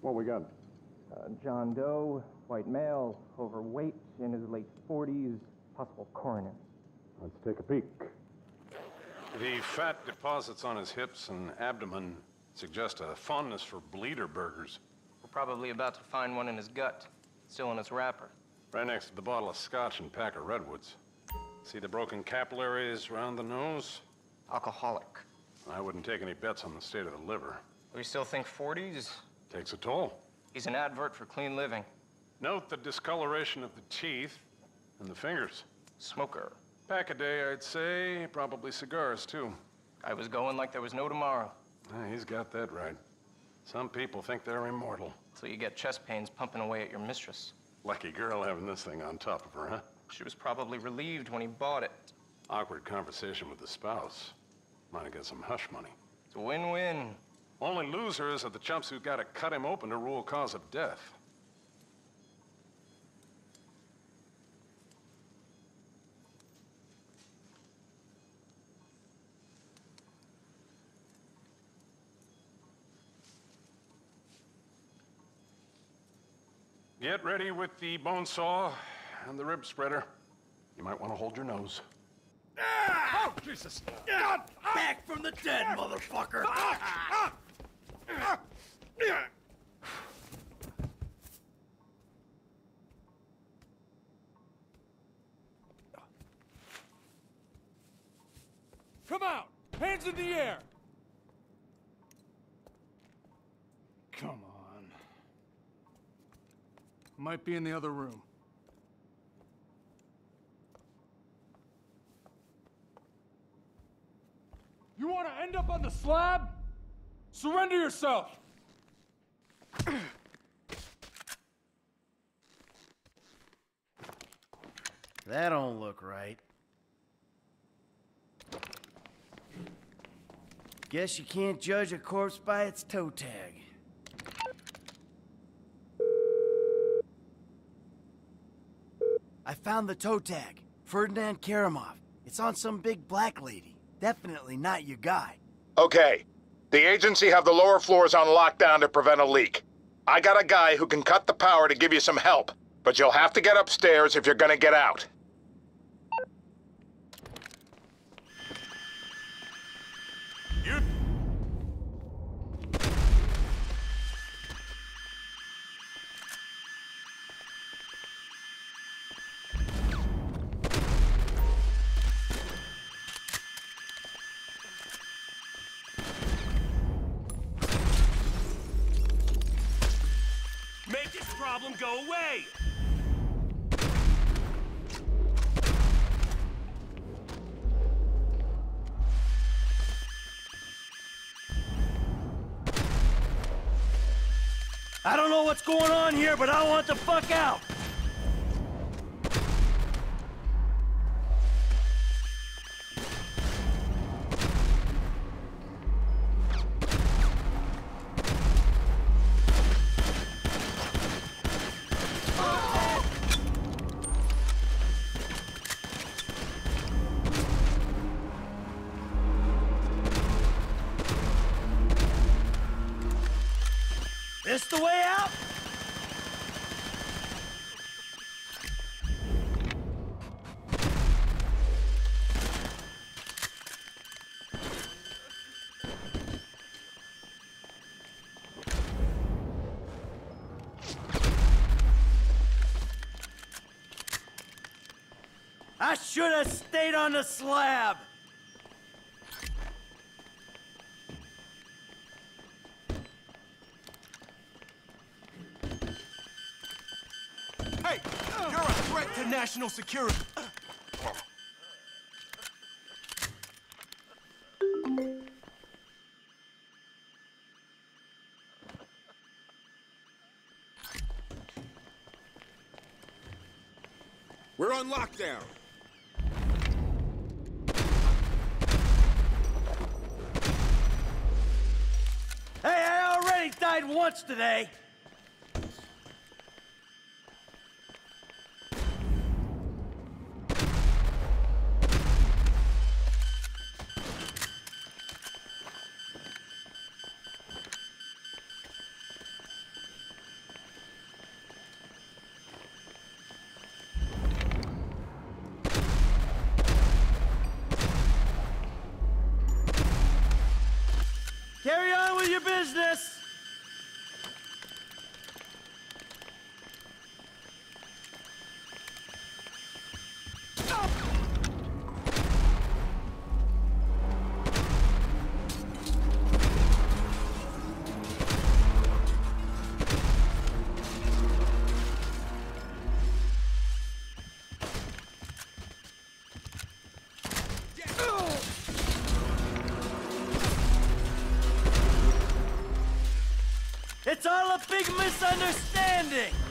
What we got? Uh, John Doe, white male, overweight, in his late 40s, possible coronary. Let's take a peek. The fat deposits on his hips and abdomen suggest a fondness for bleeder burgers. We're probably about to find one in his gut, still in its wrapper. Right next to the bottle of scotch and pack of redwoods. See the broken capillaries around the nose? Alcoholic. I wouldn't take any bets on the state of the liver. We still think 40s? Takes a toll. He's an advert for clean living. Note the discoloration of the teeth and the fingers. Smoker. Pack a day, I'd say. Probably cigars, too. I was going like there was no tomorrow. Yeah, he's got that right. Some people think they're immortal. So you get chest pains pumping away at your mistress. Lucky girl having this thing on top of her, huh? She was probably relieved when he bought it. Awkward conversation with the spouse. Might have got some hush money. It's a win-win. Only losers are the chumps who've gotta cut him open to rule cause of death. Get ready with the bone saw and the rib spreader. You might want to hold your nose. Ah! Oh, Jesus! Ah! God! Ah! Back from the dead, motherfucker! Come out! Hands in the air! Come on. Might be in the other room. You want to end up on the slab? Surrender yourself! That don't look right. Guess you can't judge a corpse by its toe tag. I found the toe tag. Ferdinand Kerimov. It's on some big black lady. Definitely not your guy. Okay. The agency have the lower floors on lockdown to prevent a leak. I got a guy who can cut the power to give you some help, but you'll have to get upstairs if you're gonna get out. Problem go away! I don't know what's going on here, but I want the fuck out! The way out? I should have stayed on the slab. National security. We're on lockdown. Hey, I already died once today. On with all a big misunderstanding.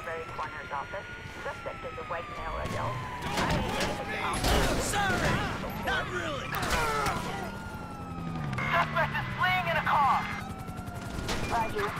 Strawberry Corner's office. Suspect is a white male adult. I need to take him out. Sorry, not really. Suspect is fleeing in a car. Roger.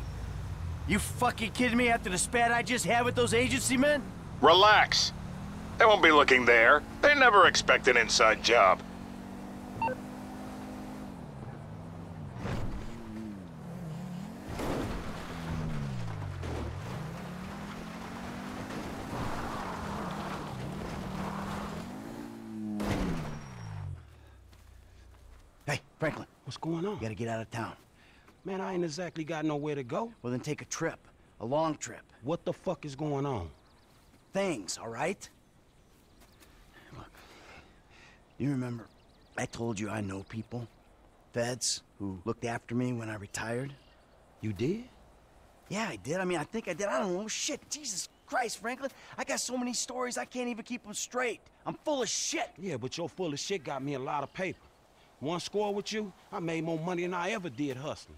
You fucking kidding me after the spat I just had with those agency men? Relax. They won't be looking there. They never expect an inside job. Hey, Franklin, What's going on? you gotta get out of town. Man, I ain't exactly got nowhere to go. Well, then take a trip. A long trip. What the fuck is going on? Things, all right? Look, you remember I told you I know people? Feds who looked after me when I retired? You did? Yeah, I did. I mean, I think I did. I don't know. Shit, Jesus Christ, Franklin. I got so many stories, I can't even keep them straight. I'm full of shit. Yeah, but your full of shit got me a lot of paper. One score with you, I made more money than I ever did hustling.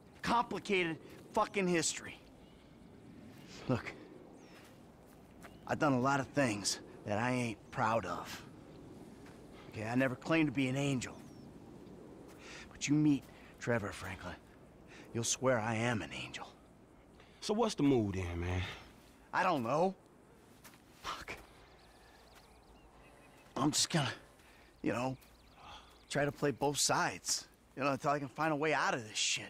Complicated fucking history. Look, I've done a lot of things that I ain't proud of. Okay, I never claimed to be an angel. But you meet Trevor Franklin, you'll swear I am an angel. So what's the mood then, man? I don't know. Fuck. I'm just gonna, you know, try to play both sides. You know, until I can find a way out of this shit.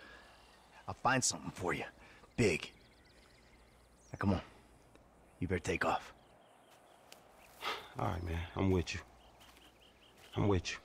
I'll find something for you. Big. Now, come on. You better take off. All right, man, I'm with you. I'm with you.